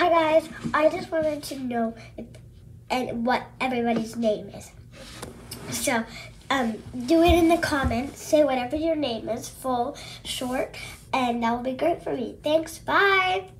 Hi guys, I just wanted to know if, and what everybody's name is. So, um, do it in the comments. Say whatever your name is, full, short, and that will be great for me. Thanks. Bye.